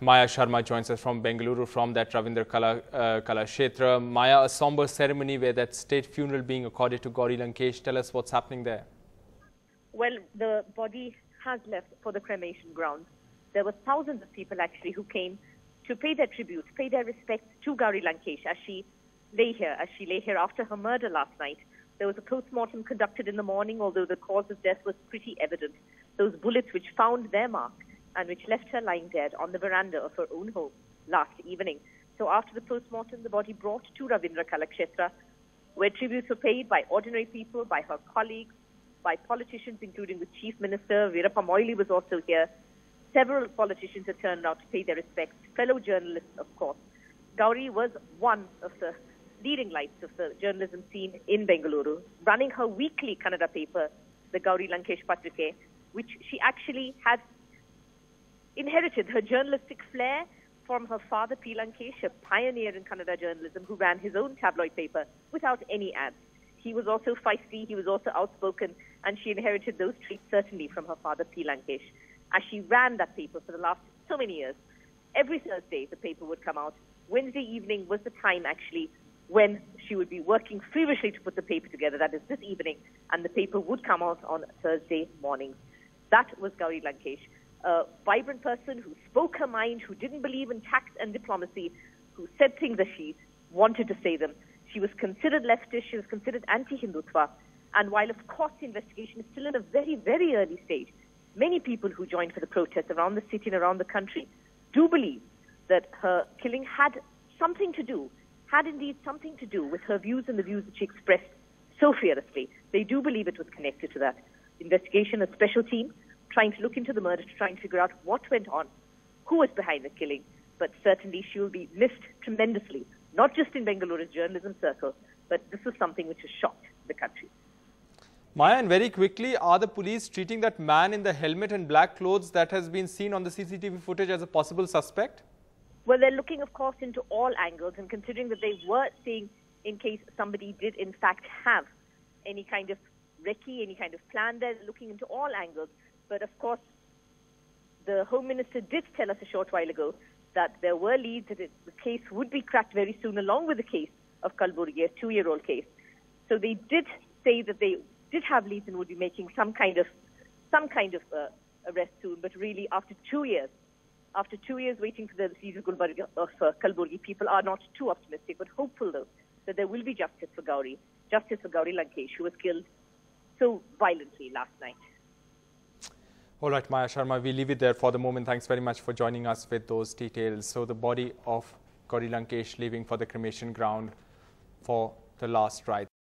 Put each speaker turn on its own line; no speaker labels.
Maya Sharma joins us from Bengaluru from that Ravindra Kala, uh, Kala Kshetra. Maya, a somber ceremony where that state funeral being accorded to Gauri Lankesh. Tell us what's happening there.
Well, the body has left for the cremation grounds. There were thousands of people actually who came to pay their tribute, pay their respects to Gauri Lankesh as she lay here, as she lay here after her murder last night. There was a post-mortem conducted in the morning, although the cause of death was pretty evident. Those bullets which found their mark and which left her lying dead on the veranda of her own home last evening. So after the post-mortem, the body brought to Ravindra Kalakshetra, where tributes were paid by ordinary people, by her colleagues, by politicians, including the Chief Minister. Veerappa Moily was also here. Several politicians had turned out to pay their respects, fellow journalists, of course. Gauri was one of the leading lights of the journalism scene in Bengaluru, running her weekly Kannada paper, the Gauri Lankesh Patrike, which she actually had inherited her journalistic flair from her father, P. Lankesh, a pioneer in Kannada journalism who ran his own tabloid paper without any ads. He was also feisty, he was also outspoken, and she inherited those traits certainly from her father, P. Lankesh. As she ran that paper for the last so many years, every Thursday the paper would come out. Wednesday evening was the time actually when she would be working feverishly to put the paper together. That is this evening, and the paper would come out on Thursday mornings. That was Gauri Lankesh, a vibrant person who spoke her mind, who didn't believe in tact and diplomacy, who said things that she wanted to say them. She was considered leftist, she was considered anti-Hindutva, and while of course the investigation is still in a very, very early stage, many people who joined for the protests around the city and around the country do believe that her killing had something to do, had indeed something to do with her views and the views that she expressed so fearlessly. They do believe it was connected to that. Investigation, a special team trying to look into the murder, to try and figure out what went on, who was behind the killing. But certainly she will be missed tremendously, not just in Bengaluru's journalism circle, but this is something which has shocked the country.
Maya, and very quickly, are the police treating that man in the helmet and black clothes that has been seen on the CCTV footage as a possible suspect?
Well, they're looking, of course, into all angles and considering that they were seeing in case somebody did, in fact, have any kind of recce, any kind of plan, they're looking into all angles. But of course, the Home Minister did tell us a short while ago that there were leads that the case would be cracked very soon, along with the case of Kalburgi, a two-year-old case. So they did say that they did have leads and would be making some kind of some kind of uh, arrest soon. But really, after two years, after two years waiting for the seizure of uh, Kalburgi, people are not too optimistic, but hopeful though that there will be justice for Gauri, justice for Gauri Lankesh, who was killed so violently last night.
All right, Maya Sharma, we leave it there for the moment. Thanks very much for joining us with those details. So the body of Gauri Lankesh leaving for the cremation ground for the last rites.